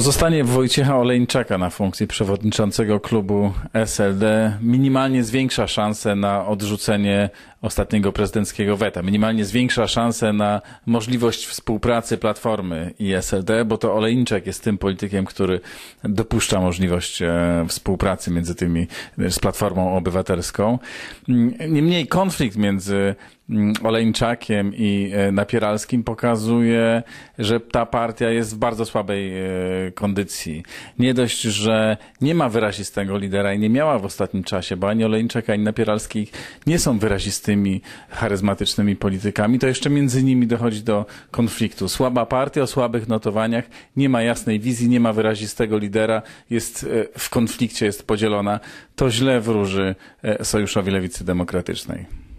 Pozostanie Wojciecha Olejniczaka na funkcji przewodniczącego klubu SLD minimalnie zwiększa szanse na odrzucenie ostatniego prezydenckiego weta. Minimalnie zwiększa szanse na możliwość współpracy Platformy i SLD, bo to Olejniczak jest tym politykiem, który dopuszcza możliwość e, współpracy między tymi, z Platformą Obywatelską. Mm, Niemniej konflikt między mm, Olejniczakiem i e, Napieralskim pokazuje, że ta partia jest w bardzo słabej e, kondycji. Nie dość, że nie ma wyrazistego lidera i nie miała w ostatnim czasie, bo ani Olejniczak, ani Napieralski nie są wyrazistymi, charyzmatycznymi politykami, to jeszcze między nimi dochodzi do konfliktu. Słaba partia o słabych notowaniach, nie ma jasnej wizji, nie ma wyrazistego lidera, jest e, w konflikcie, jest podzielona. To źle wróży e, Sojuszowi Lewicy Demokratycznej.